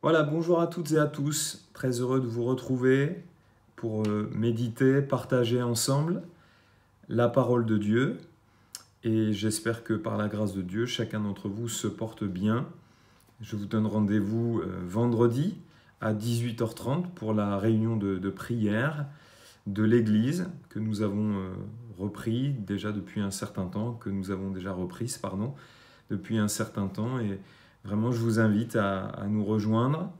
Voilà, bonjour à toutes et à tous. Très heureux de vous retrouver pour euh, méditer, partager ensemble la parole de Dieu. Et j'espère que par la grâce de Dieu, chacun d'entre vous se porte bien. Je vous donne rendez-vous euh, vendredi à 18h30 pour la réunion de, prière de l'Église que nous avons euh, repris déjà depuis un certain temps, que nous avons déjà reprise, pardon, depuis un certain temps. Et vraiment, je vous invite à, nous rejoindre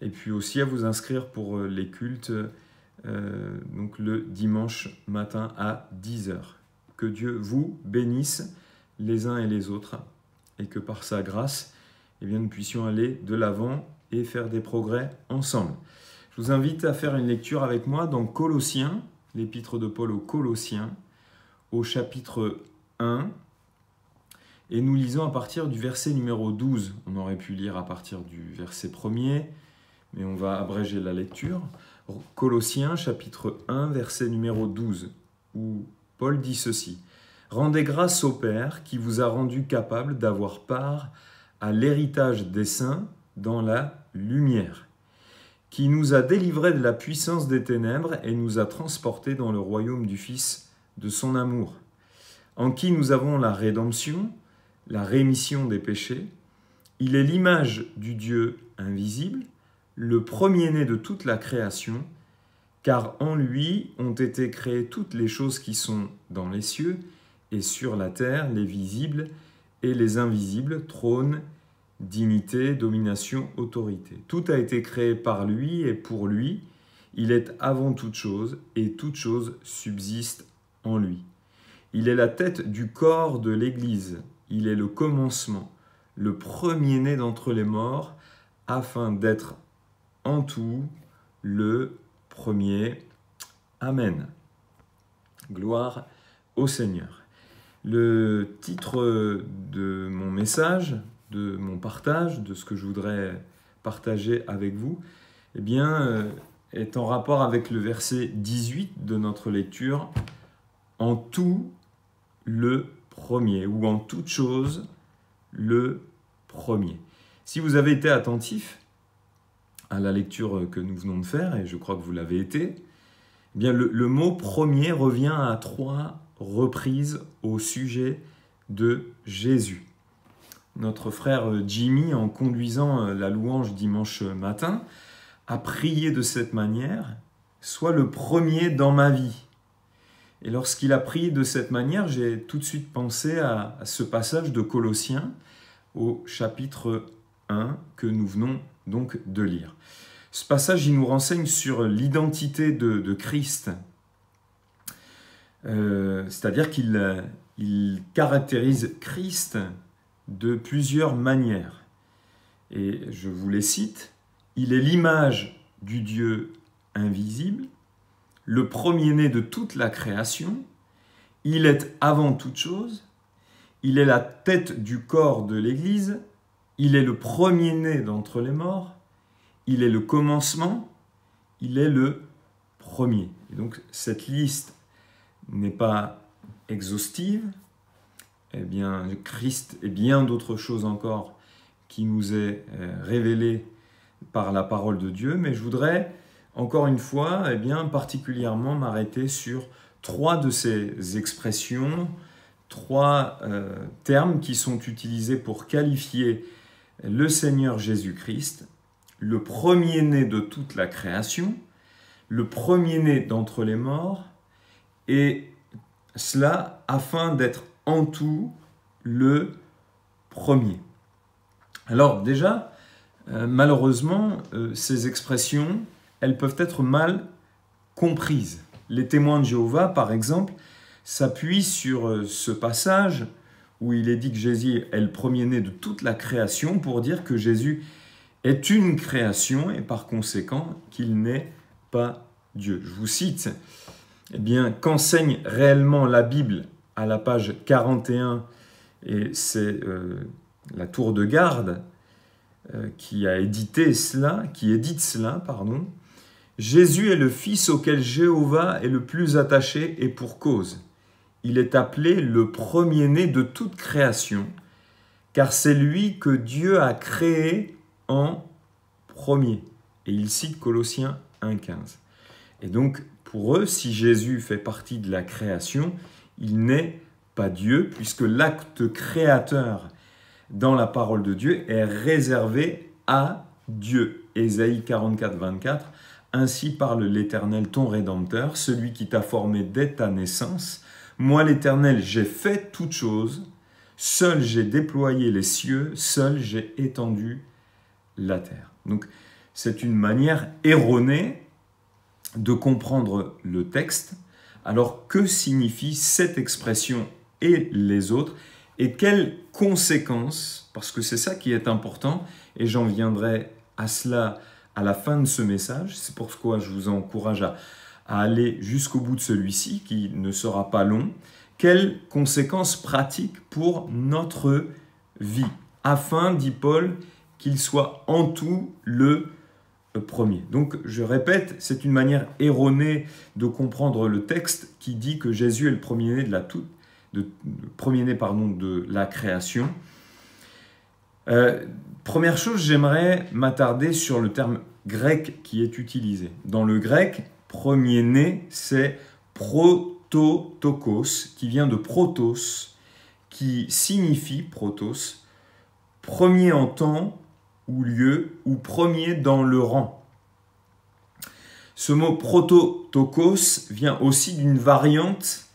et puis aussi à vous inscrire pour euh, les cultes euh, donc le dimanche matin à 10h. Que Dieu vous bénisse les uns et les autres et que par sa grâce, eh nous puissions aller de l'avant et faire des progrès ensemble. Je vous invite à faire une lecture avec moi dans Colossiens, l'épître de Paul aux Colossiens, au chapitre 1, et nous lisons à partir du verset numéro 12. On aurait pu lire à partir du verset 1er, mais on va abréger la lecture. Colossiens chapitre 1, verset numéro 12, où Paul dit ceci. Rendez grâce au Père qui vous a rendu capable d'avoir part à l'héritage des saints dans la lumière, qui nous a délivrés de la puissance des ténèbres et nous a transportés dans le royaume du Fils de son amour, en qui nous avons la rédemption, la rémission des péchés. Il est l'image du Dieu invisible, le premier-né de toute la création, car en lui ont été créées toutes les choses qui sont dans les cieux et sur la terre, les visibles et les invisibles, trônes, dignité, domination, autorité. Tout a été créé par lui et pour lui. Il est avant toute chose et toute chose subsiste en lui. Il est la tête du corps de l'Église. Il est le commencement, le premier-né d'entre les morts, afin d'être en tout le premier. Amen. Gloire au Seigneur. Le titre de mon message de mon partage, de ce que je voudrais partager avec vous, eh bien, euh, est en rapport avec le verset 18 de notre lecture, en tout le premier, ou en toute chose le premier. Si vous avez été attentif à la lecture que nous venons de faire, et je crois que vous l'avez été, eh bien le, le mot premier revient à trois reprises au sujet de Jésus notre frère Jimmy, en conduisant la louange dimanche matin, a prié de cette manière, Sois le premier dans ma vie. Et lorsqu'il a prié de cette manière, j'ai tout de suite pensé à, ce passage de Colossiens au chapitre 1 que nous venons donc de lire. Ce passage, il nous renseigne sur l'identité de, Christ. Euh, c'est-à-dire qu'il il caractérise Christ de plusieurs manières. Et je vous les cite. Il est l'image du Dieu invisible, le premier-né de toute la création, il est avant toute chose, il est la tête du corps de l'Église, il est le premier-né d'entre les morts, il est le commencement, il est le premier. Et donc cette liste n'est pas exhaustive, eh bien, Christ et bien d'autres choses encore qui nous est euh, révélé par la parole de Dieu, mais je voudrais encore une fois, eh bien, particulièrement m'arrêter sur trois de ces expressions, trois euh, termes qui sont utilisés pour qualifier le Seigneur Jésus-Christ, le premier-né de toute la création, le premier-né d'entre les morts, et cela afin d'être en tout le premier. Alors déjà, euh, malheureusement, euh, ces expressions, elles peuvent être mal comprises. Les témoins de Jéhovah, par exemple, s'appuient sur euh, ce passage où il est dit que Jésus est le premier-né de toute la création pour dire que Jésus est une création et par conséquent qu'il n'est pas Dieu. Je vous cite, eh bien, qu'enseigne réellement la Bible à la page 41, et c'est euh, la tour de garde euh, qui a édité cela, qui édite cela, pardon. Jésus est le Fils auquel Jéhovah est le plus attaché et pour cause. Il est appelé le premier-né de toute création, car c'est lui que Dieu a créé en premier. Et il cite Colossiens 1.15. Et donc, pour eux, si Jésus fait partie de la création, il n'est pas Dieu, puisque l'acte créateur dans la parole de Dieu est réservé à Dieu. Ésaïe 44, 24. Ainsi parle l'Éternel, ton Rédempteur, celui qui t'a formé dès ta naissance. Moi, l'Éternel, j'ai fait toutes choses. Seul j'ai déployé les cieux, seul j'ai étendu la terre. Donc, c'est une manière erronée de comprendre le texte. Alors, que signifie cette expression et les autres? Et quelles conséquences, parce que c'est ça qui est important, et j'en viendrai à cela à la fin de ce message, c'est pourquoi je vous encourage à, aller jusqu'au bout de celui-ci, qui ne sera pas long, quelles conséquences pratiques pour notre vie, afin, dit Paul, qu'il soit en tout le premier. Donc je répète, c'est une manière erronée de comprendre le texte qui dit que Jésus est le premier-né de la toute de, premier-né pardon, de la création. Euh, première chose, j'aimerais m'attarder sur le terme grec qui est utilisé. Dans le grec, premier-né, c'est prototokos, qui vient de protos, qui signifie protos, premier en temps ou lieu, ou premier dans le rang. Ce mot prototokos vient aussi d'une variante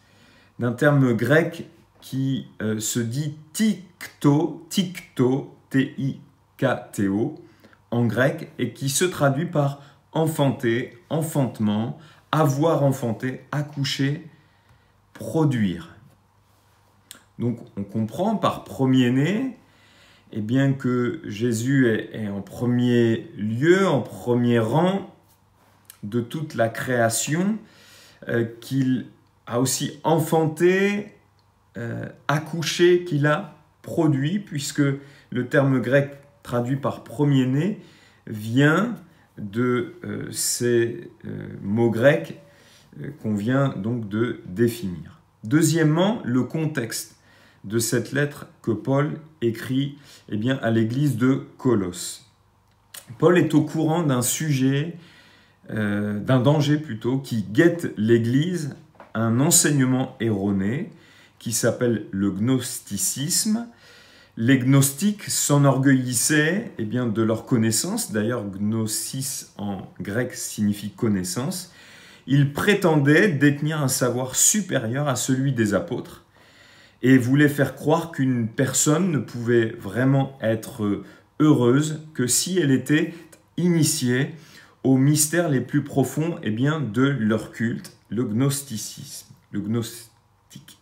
d'un terme grec qui euh, se dit tikto, tikto, En grec, et qui se traduit par enfanter, enfantement, avoir enfanté, accoucher, produire. Donc on comprend par premier-né, eh bien que Jésus est, en premier lieu, en premier rang de toute la création, euh, qu'il a aussi enfanté, euh, accouché, qu'il a produit, puisque le terme grec traduit par premier-né vient de euh, ces euh, mots grecs qu'on vient donc de définir. Deuxièmement, le contexte de cette lettre que Paul écrit eh bien, à l'église de Colosse. Paul est au courant d'un sujet, d'un danger plutôt, qui guette l'église un enseignement erroné qui s'appelle le gnosticisme. Les gnostiques s'enorgueillissaient eh de leur connaissance, d'ailleurs gnosis en grec signifie connaissance, ils prétendaient détenir un savoir supérieur à celui des apôtres et voulaient faire croire qu'une personne ne pouvait vraiment être heureuse que si elle était initiée aux mystères les plus profonds eh bien, de leur culte le gnosticisme, le gnostique.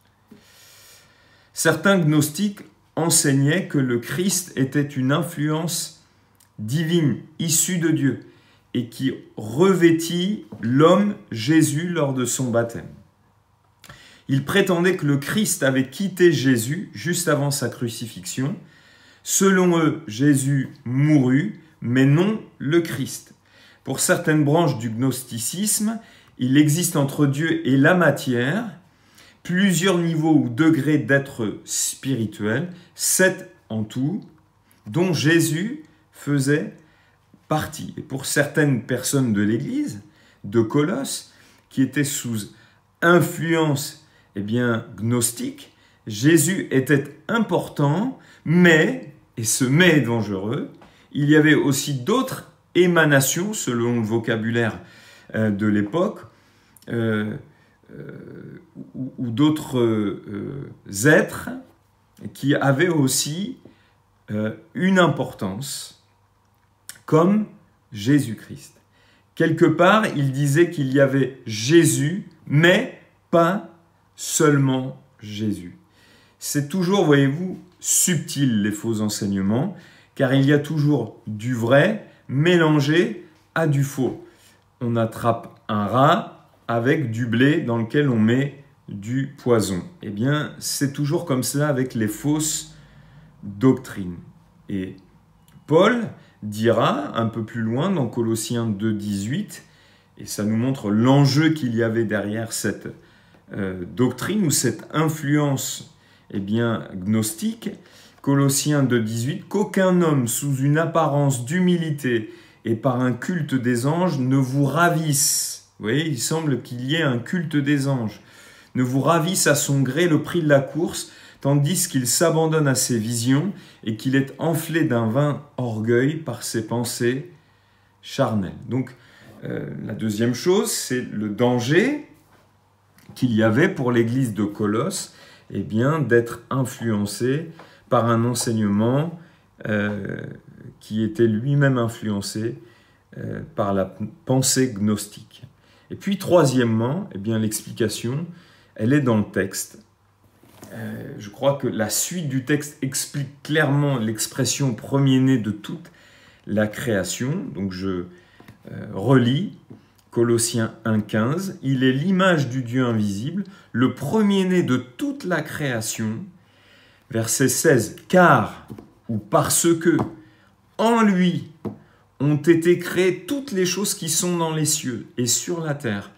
Certains gnostiques enseignaient que le Christ était une influence divine issue de Dieu et qui revêtit l'homme Jésus lors de son baptême. Ils prétendaient que le Christ avait quitté Jésus juste avant sa crucifixion. Selon eux, Jésus mourut, mais non le Christ. Pour certaines branches du gnosticisme, il existe entre Dieu et la matière plusieurs niveaux ou degrés d'être spirituel, sept en tout, dont Jésus faisait partie. Et pour certaines personnes de l'Église, de Colosse, qui étaient sous influence eh gnostique, Jésus était important, mais, et ce mais est dangereux, il y avait aussi d'autres émanations, selon le vocabulaire euh, de l'époque, euh, euh, ou, d'autres euh, êtres qui avaient aussi une importance, comme Jésus-Christ. Quelque part, il disait qu'il y avait Jésus, mais pas seulement Jésus. C'est toujours, voyez-vous, subtil les faux enseignements, car il y a toujours du vrai mélangé à du faux. On attrape un rat, avec du blé dans lequel on met du poison. Eh bien, c'est toujours comme ça avec les fausses doctrines. Et Paul dira un peu plus loin dans Colossiens 2.18, et ça nous montre l'enjeu qu'il y avait derrière cette euh, doctrine ou cette influence eh bien, gnostique, Colossiens 2.18, qu'aucun homme sous une apparence d'humilité et par un culte des anges ne vous ravisse. Vous voyez, il semble qu'il y ait un culte des anges. Ne vous ravisse à son gré le prix de la course, tandis qu'il s'abandonne à ses visions et qu'il est enflé d'un vain orgueil par ses pensées charnelles. Donc, euh, la deuxième chose, c'est le danger qu'il y avait pour l'église de Colosse, eh bien, d'être influencé par un enseignement euh, qui était lui-même influencé euh, par la pensée gnostique. Et puis, troisièmement, eh bien, l'explication, elle est dans le texte. Euh, je crois que la suite du texte explique clairement l'expression premier-né de toute la création. Donc, je relis Colossiens 1.15, il est l'image du Dieu invisible, le premier-né de toute la création. Verset 16, car ou parce que en lui ont été créées toutes les choses qui sont dans les cieux et sur la terre,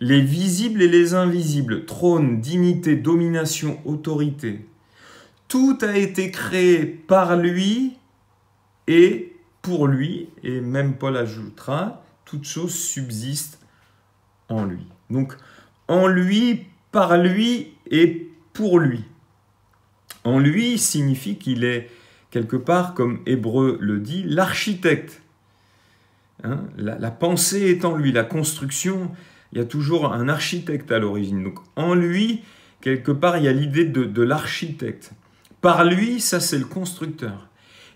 les visibles et les invisibles, trône, dignité, domination, autorité. Tout a été créé par lui et pour lui, et même Paul ajoutera, toute chose subsiste en lui. Donc, en lui, par lui et pour lui. En lui signifie qu'il est quelque part, comme Hébreu le dit, l'architecte. Hein, la, pensée est en lui, la construction, il y a toujours un architecte à l'origine. Donc en lui, quelque part, il y a l'idée de, de l'architecte. Par lui, ça c'est le constructeur.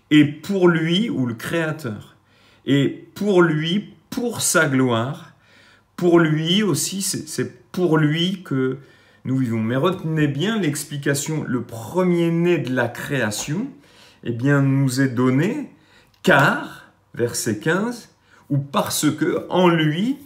Et pour lui, ou le créateur. Et pour lui, pour sa gloire, pour lui aussi, c'est pour lui que nous vivons. Mais retenez bien l'explication, le premier-né de la création, eh bien, nous est donné car, verset 15, ou parce que en lui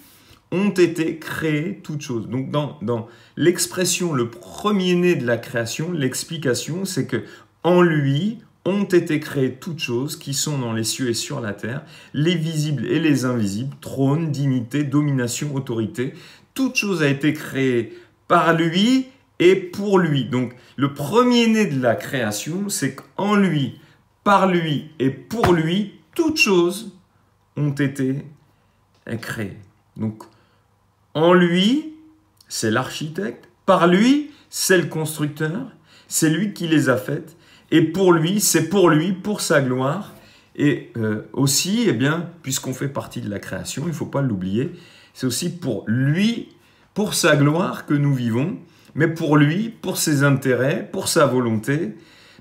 ont été créées toutes choses. Donc dans, l'expression le premier-né de la création, l'explication c'est que en lui ont été créées toutes choses qui sont dans les cieux et sur la terre, les visibles et les invisibles, trône, dignité, domination, autorité. Toute chose a été créée par lui et pour lui. Donc le premier-né de la création, c'est qu'en lui, par lui et pour lui, toutes choses ont été créées. Donc en lui, c'est l'architecte, par lui, c'est le constructeur, c'est lui qui les a faites et pour lui, c'est pour lui, pour sa gloire. Et euh, aussi, eh bien, puisqu'on fait partie de la création, il ne faut pas l'oublier, c'est aussi pour lui, pour sa gloire que nous vivons, mais pour lui, pour ses intérêts, pour sa volonté.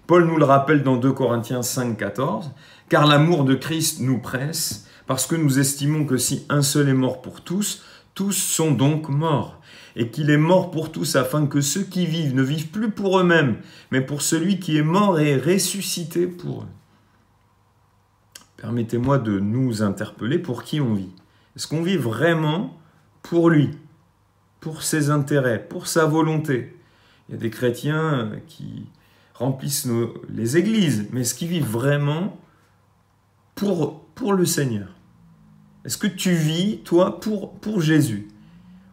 Paul nous le rappelle dans 2 Corinthiens 5, 14, car l'amour de Christ nous presse, parce que nous estimons que si un seul est mort pour tous, tous sont donc morts et qu'il est mort pour tous afin que ceux qui vivent ne vivent plus pour eux-mêmes, mais pour celui qui est mort et ressuscité pour eux. Permettez-moi de nous interpeller pour qui on vit. Est-ce qu'on vit vraiment pour lui, pour ses intérêts, pour sa volonté? Il y a des chrétiens qui remplissent les églises, mais est-ce qu'ils vivent vraiment pour, pour le Seigneur Est-ce que tu vis, toi, pour, pour Jésus?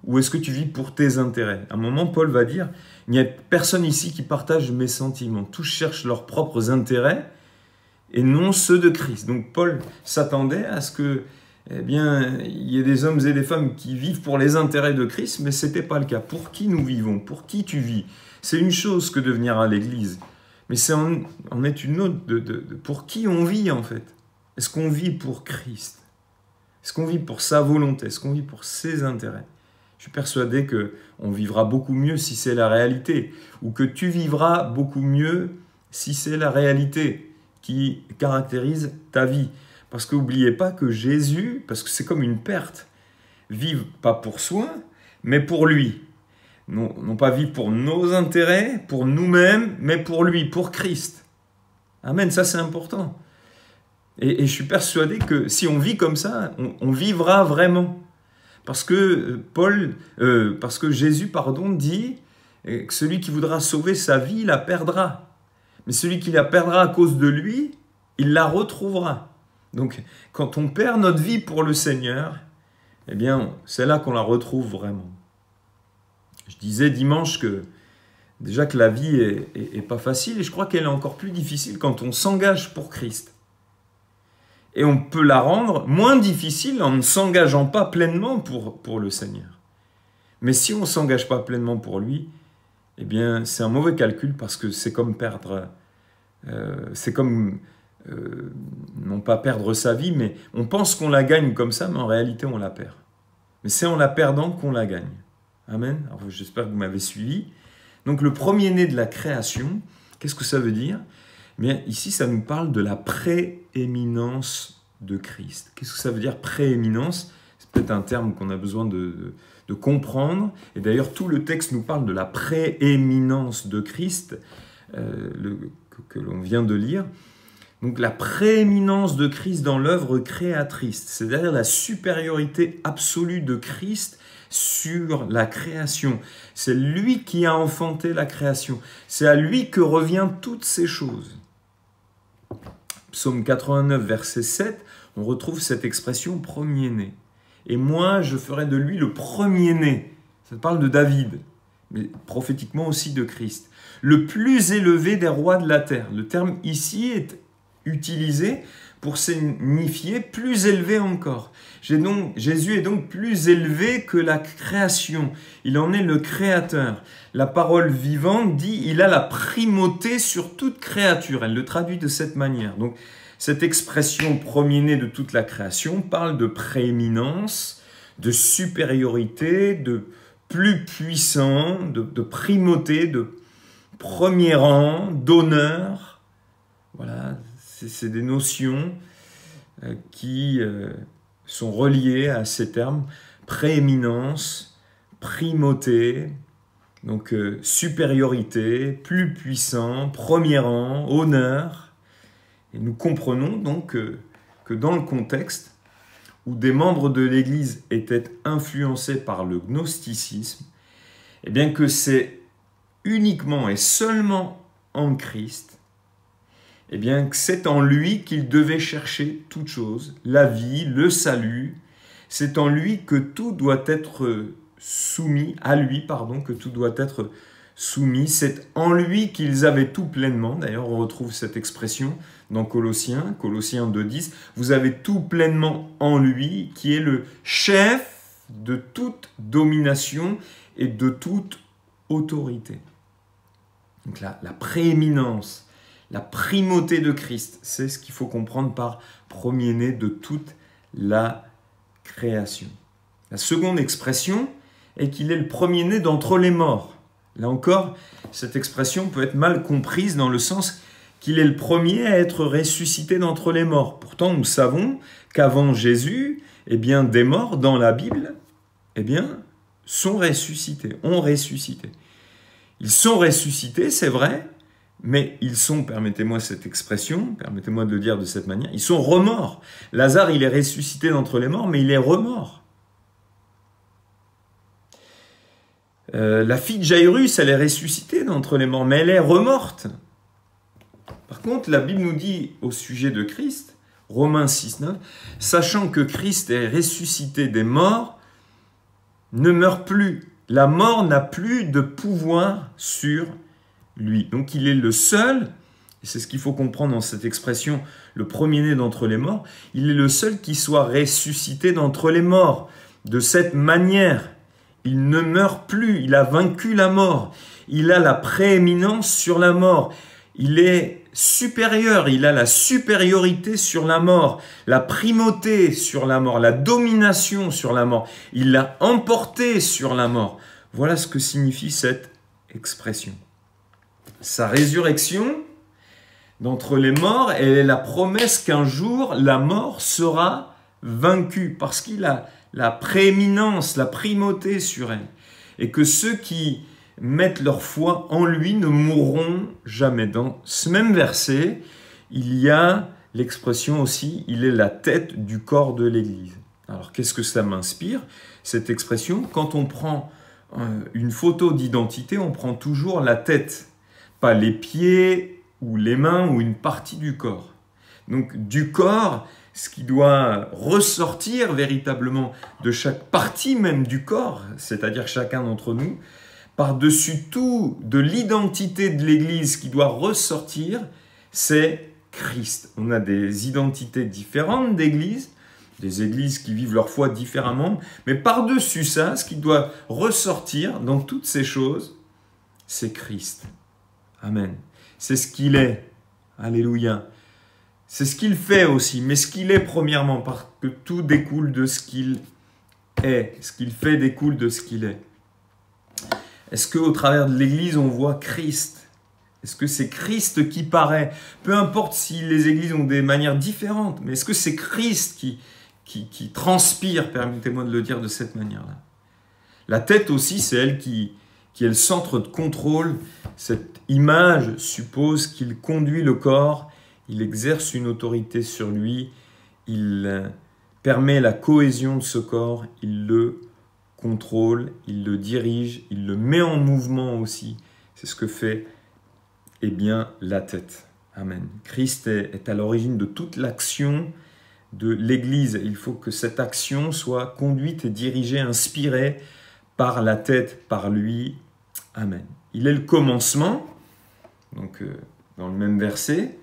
Ou est-ce que tu vis pour tes intérêts? À un moment, Paul va dire, il n'y a personne ici qui partage mes sentiments. Tous cherchent leurs propres intérêts et non ceux de Christ. Donc Paul s'attendait à ce que, eh bien, il y ait des hommes et des femmes qui vivent pour les intérêts de Christ, mais ce n'était pas le cas. Pour qui nous vivons? Pour qui tu vis? C'est une chose que de venir à l'Église, mais c'est est une autre de, de pour qui on vit en fait. Est-ce qu'on vit pour Christ? Est-ce qu'on vit pour sa volonté? Est-ce qu'on vit pour ses intérêts? Je suis persuadé que on vivra beaucoup mieux si c'est la réalité, ou que tu vivras beaucoup mieux si c'est la réalité qui caractérise ta vie. Parce que n'oubliez pas que Jésus, parce que c'est comme une perte, vive pas pour soi, mais pour lui. Non, non pas vivre pour nos intérêts, pour nous-mêmes, mais pour lui, pour Christ. Amen, ça c'est important. Et, je suis persuadé que si on vit comme ça, on vivra vraiment. Parce que euh, Paul, euh, parce que Jésus, pardon, dit euh, que celui qui voudra sauver sa vie la perdra. Mais celui qui la perdra à cause de lui, il la retrouvera. Donc, quand on perd notre vie pour le Seigneur, eh bien, c'est là qu'on la retrouve vraiment. Je disais dimanche que déjà que la vie est, pas facile et je crois qu'elle est encore plus difficile quand on s'engage pour Christ. Et on peut la rendre moins difficile en ne s'engageant pas pleinement pour, pour le Seigneur. Mais si on ne s'engage pas pleinement pour lui, eh bien, c'est un mauvais calcul parce que c'est comme perdre, euh, c'est comme euh, non pas perdre sa vie, mais on pense qu'on la gagne comme ça, mais en réalité on la perd. Mais c'est en la perdant qu'on la gagne. Amen. J'espère que vous m'avez suivi. Donc le premier-né de la création, qu'est-ce que ça veut dire? Bien ici ça nous parle de la prééminence de Christ. Qu'est-ce que ça veut dire prééminence? C'est peut-être un terme qu'on a besoin de, de comprendre. Et d'ailleurs, tout le texte nous parle de la prééminence de Christ euh, que, l'on vient de lire. Donc la prééminence de Christ dans l'œuvre créatrice, c'est-à-dire la supériorité absolue de Christ sur la création. C'est lui qui a enfanté la création. C'est à lui que revient toutes ces choses. Psaume 89, verset 7, on retrouve cette expression premier-né et moi je ferai de lui le premier-né. Ça parle de David, mais prophétiquement aussi de Christ. Le plus élevé des rois de la terre. Le terme ici est utilisé pour signifier plus élevé encore. Jésus est donc plus élevé que la création. Il en est le créateur. La parole vivante dit il a la primauté sur toute créature. Elle le traduit de cette manière. Donc cette expression premier-né de toute la création parle de prééminence, de supériorité, de plus puissant, de, primauté, de premier rang, d'honneur. Voilà, c'est des notions euh, qui euh, sont reliées à ces termes prééminence, primauté, donc euh, supériorité, plus puissant, premier rang, honneur. Et nous comprenons donc que, dans le contexte où des membres de l'Église étaient influencés par le gnosticisme, et eh bien que c'est uniquement et seulement en Christ, eh bien c'est en lui qu'ils devaient chercher toute chose, la vie, le salut. C'est en lui que tout doit être soumis, à lui, pardon, que tout doit être soumis. C'est en lui qu'ils avaient tout pleinement. D'ailleurs, on retrouve cette expression dans Colossiens, Colossiens 2.10. Vous avez tout pleinement en lui, qui est le chef de toute domination et de toute autorité. Donc la, la prééminence, la primauté de Christ, c'est ce qu'il faut comprendre par premier-né de toute la création. La seconde expression est qu'il est le premier-né d'entre les morts. Là encore, cette expression peut être mal comprise dans le sens qu'il est le premier à être ressuscité d'entre les morts. Pourtant, nous savons qu'avant Jésus, eh bien, des morts dans la Bible, eh bien, sont ressuscités, ont ressuscité. Ils sont ressuscités, c'est vrai, mais ils sont, permettez-moi cette expression, permettez-moi de le dire de cette manière, ils sont remords. Lazare, il est ressuscité d'entre les morts, mais il est remort. Euh, la fille de Jairus, elle est ressuscitée d'entre les morts, mais elle est remorte. Par contre, la Bible nous dit au sujet de Christ, Romains 6, 9, sachant que Christ est ressuscité des morts, ne meurt plus. La mort n'a plus de pouvoir sur Donc il est le seul, c'est ce qu'il faut comprendre dans cette expression, le premier-né d'entre les morts, il est le seul qui soit ressuscité d'entre les morts. De cette manière, il ne meurt plus, il a vaincu la mort, il a la prééminence sur la mort, il est supérieur, il a la supériorité sur la mort, la primauté sur la mort, la domination sur la mort, il l'a emporté sur la mort. Voilà ce que signifie cette expression. Sa résurrection d'entre les morts, elle est la promesse qu'un jour la mort sera vaincue parce qu'il a la prééminence, la primauté sur elle. Et que ceux qui mettent leur foi en lui ne mourront jamais. Dans ce même verset, il y a l'expression aussi, il est la tête du corps de l'Église. Alors qu'est-ce que ça m'inspire, cette expression? Quand on prend euh, une photo d'identité, on prend toujours la tête, pas les pieds ou les mains ou une partie du corps. Donc du corps, ce qui doit ressortir véritablement de chaque partie même du corps, c'est-à-dire chacun d'entre nous, par-dessus tout de l'identité de l'Église qui doit ressortir, c'est Christ. On a des identités différentes d'églises, des églises qui vivent leur foi différemment, mais par-dessus ça, ce qui doit ressortir dans toutes ces choses, c'est Christ. Amen. C'est ce qu'il est. Alléluia. C'est ce qu'il fait aussi, mais ce qu'il est premièrement, parce que tout découle de ce qu'il est. Ce qu'il fait découle de ce qu'il est. Est-ce qu'au travers de l'Église, on voit Christ? Est-ce que c'est Christ qui paraît? Peu importe si les églises ont des manières différentes, mais est-ce que c'est Christ qui, qui, transpire, permettez-moi de le dire de cette manière-là? La tête aussi, c'est elle qui, qui est le centre de contrôle. Cette image suppose qu'il conduit le corps, il exerce une autorité sur lui, il permet la cohésion de ce corps, il le contrôle, il le dirige, il le met en mouvement aussi. C'est ce que fait eh bien, la tête. Amen. Christ est, à l'origine de toute l'action de l'Église. Il faut que cette action soit conduite dirigée, inspirée par la tête, par lui. Amen. Il est le commencement, donc euh, dans le même verset,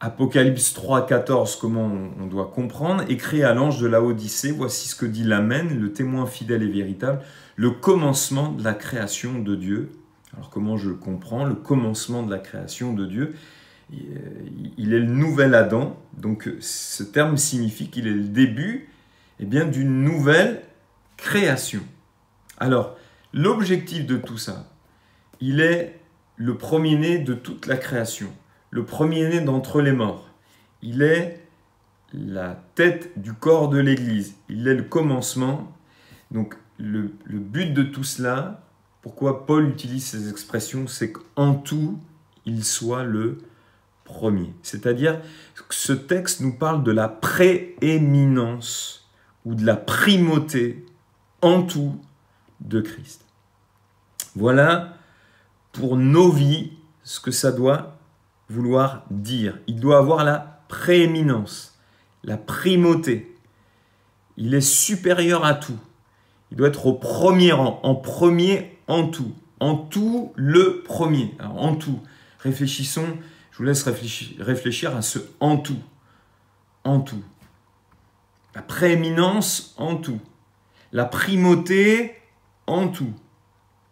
Apocalypse 3, 14, comment on doit comprendre, écrit à l'ange de la Odyssée, voici ce que dit l'Amen, le témoin fidèle et véritable, le commencement de la création de Dieu. Alors comment je le comprends? Le commencement de la création de Dieu, il est le nouvel Adam, donc ce terme signifie qu'il est le début eh bien, d'une nouvelle création. Alors, l'objectif de tout ça, il est le premier-né de toute la création le premier-né d'entre les morts. Il est la tête du corps de l'Église. Il est le commencement. Donc le, but de tout cela, pourquoi Paul utilise ces expressions, c'est qu'en tout, il soit le premier. C'est-à-dire que ce texte nous parle de la prééminence ou de la primauté en tout de Christ. Voilà pour nos vies ce que ça doit vouloir dire. Il doit avoir la prééminence, la primauté. Il est supérieur à tout. Il doit être au premier rang, en premier en tout. En tout, le premier. en tout. Réfléchissons, je vous laisse réfléchir, réfléchir à ce en tout. En tout. La prééminence en tout. La primauté tout.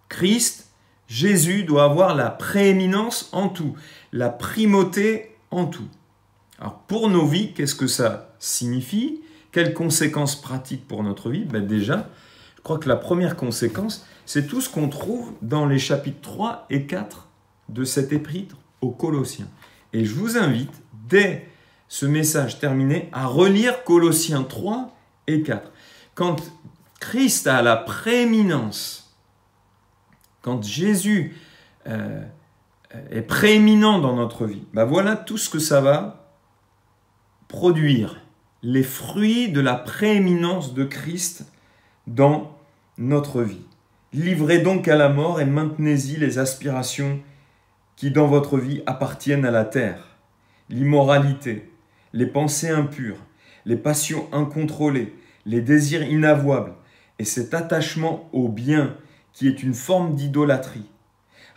Christ, Jésus doit avoir la prééminence en tout la primauté en tout. Alors pour nos vies, qu'est-ce que ça signifie? Quelles conséquences pratiques pour notre vie? Ben Déjà, je crois que la première conséquence, c'est tout ce qu'on trouve dans les chapitres 3 et 4 de cet épître aux Colossiens. Et je vous invite, dès ce message terminé, à relire Colossiens 3 et 4. Quand Christ a la prééminence, quand Jésus euh, est prééminent dans notre vie, ben voilà tout ce que ça va produire. Les fruits de la prééminence de Christ dans notre vie. Livrez donc à la mort et maintenez-y les aspirations qui dans votre vie appartiennent à la terre. L'immoralité, les pensées impures, les passions incontrôlées, les désirs inavouables et cet attachement au bien qui est une forme d'idolâtrie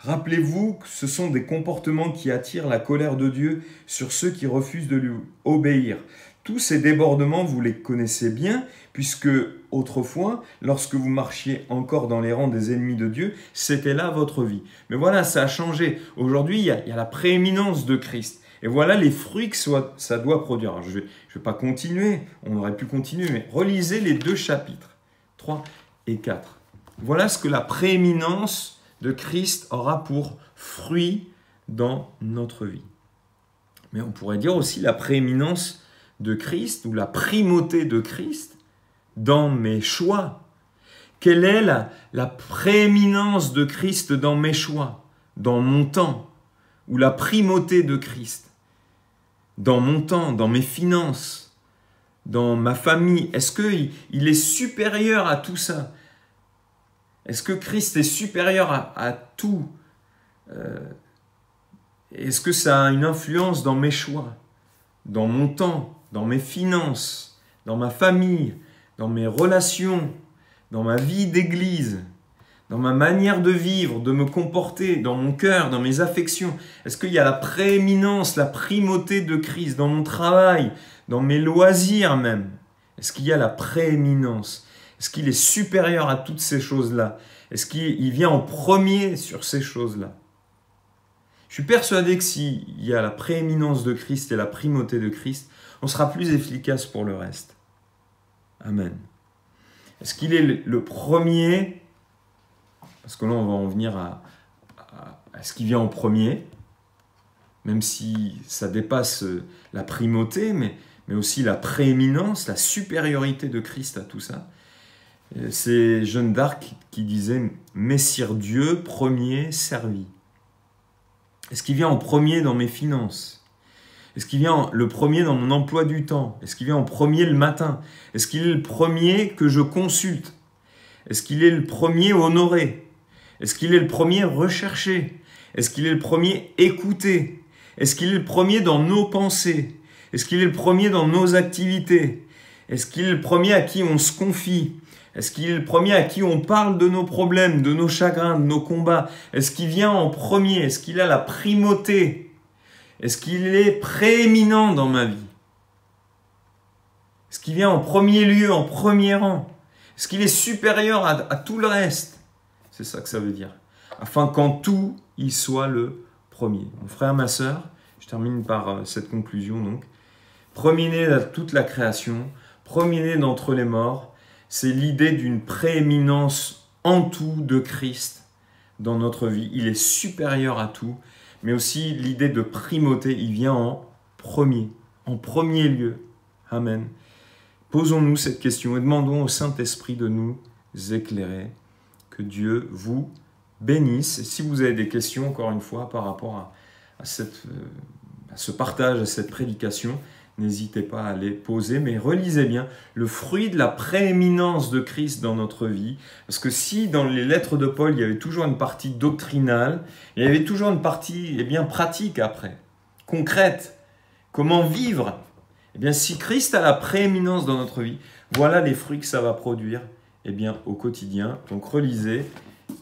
Rappelez-vous que ce sont des comportements qui attirent la colère de Dieu sur ceux qui refusent de lui obéir. Tous ces débordements, vous les connaissez bien, puisque autrefois, lorsque vous marchiez encore dans les rangs des ennemis de Dieu, c'était là votre vie. Mais voilà, ça a changé. Aujourd'hui, il, y a la prééminence de Christ. Et voilà les fruits que ça doit produire. je ne vais, pas continuer, on aurait pu continuer, mais relisez les deux chapitres, 3 et 4. Voilà ce que la prééminence de Christ aura pour fruit dans notre vie. Mais on pourrait dire aussi la prééminence de Christ ou la primauté de Christ dans mes choix. Quelle est la, la prééminence de Christ dans mes choix, dans mon temps, ou la primauté de Christ dans mon temps, dans mes finances, dans ma famille Est-ce qu'il il est supérieur à tout ça? Est-ce que Christ est supérieur à, tout? Euh, Est-ce que ça a une influence dans mes choix, dans mon temps, dans mes finances, dans ma famille, dans mes relations, dans ma vie d'église, dans ma manière de vivre, de me comporter, dans mon cœur, dans mes affections? Est-ce qu'il y a la prééminence, la primauté de Christ dans mon travail, dans mes loisirs même Est-ce qu'il y a la prééminence? Est-ce qu'il est supérieur à toutes ces choses-là? Est-ce qu'il vient en premier sur ces choses-là? Je suis persuadé que s'il y a la prééminence de Christ et la primauté de Christ, on sera plus efficace pour le reste. Amen. Est-ce qu'il est le premier? Parce que là, on va en venir à, ce qui vient en premier, même si ça dépasse euh, la primauté, mais, mais aussi la prééminence, la supériorité de Christ à tout ça. C'est Jeanne d'Arc qui disait Messire Dieu, premier servi. Est-ce qu'il vient en premier dans mes finances? Est-ce qu'il vient le premier dans mon emploi du temps? Est-ce qu'il vient en premier le matin? Est-ce qu'il est le premier que je consulte? Est-ce qu'il est le premier honoré? Est-ce qu'il est le premier recherché? Est-ce qu'il est le premier écouté? Est-ce qu'il est le premier dans nos pensées? Est-ce qu'il est le premier dans nos activités? Est-ce qu'il est le premier à qui on se confie? Est-ce qu'il est le premier à qui on parle de nos problèmes, de nos chagrins, de nos combats? Est-ce qu'il vient en premier? Est-ce qu'il a la primauté? Est-ce qu'il est prééminent dans ma vie? Est-ce qu'il vient en premier lieu, en premier rang? Est-ce qu'il est supérieur à, tout le reste? C'est ça que ça veut dire. Afin qu'en tout, il soit le premier. Mon frère, ma sœur, je termine par euh, cette conclusion donc. Premier-né de toute la création, premier-né d'entre les morts, c'est l'idée d'une prééminence en tout de Christ dans notre vie. Il est supérieur à tout, mais aussi l'idée de primauté, il vient en premier, en premier lieu. Amen. Posons-nous cette question et demandons au Saint-Esprit de nous éclairer. Que Dieu vous bénisse. Et si vous avez des questions, encore une fois, par rapport à, euh, à ce partage, à cette prédication, n'hésitez pas à les poser, mais relisez bien le fruit de la prééminence de Christ dans notre vie. Parce que si dans les lettres de Paul, il y avait toujours une partie doctrinale, il y avait toujours une partie eh bien, pratique après, concrète, comment vivre. Eh bien, si Christ a la prééminence dans notre vie, voilà les fruits que ça va produire eh bien, au quotidien. Donc relisez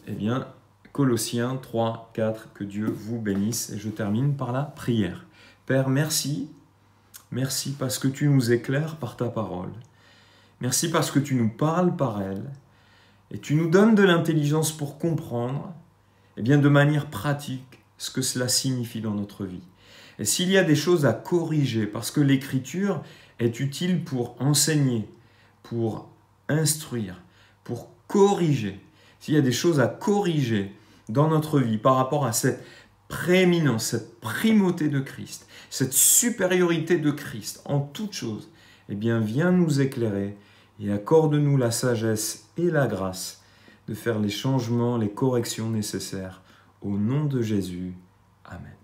eh bien, Colossiens 3, 4, que Dieu vous bénisse. Et je termine par la prière. Père, merci. Merci parce que tu nous éclaires par ta parole. Merci parce que tu nous parles par elle. Et tu nous donnes de l'intelligence pour comprendre, eh bien, de manière pratique, ce que cela signifie dans notre vie. Et s'il y a des choses à corriger, parce que l'écriture est utile pour enseigner, pour instruire, pour corriger, s'il y a des choses à corriger dans notre vie par rapport à cette prééminence, cette primauté de Christ, cette supériorité de Christ en toutes choses, eh bien viens nous éclairer et accorde-nous la sagesse et la grâce de faire les changements, les corrections nécessaires. Au nom de Jésus. Amen.